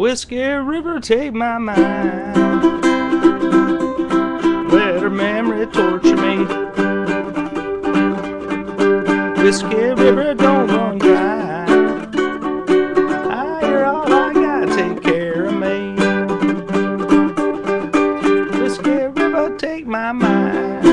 Whiskey River, take my mind. Let her memory torture me. Whiskey River, don't run dry. Ah, you're all I got, take care of me. Whiskey River, take my mind.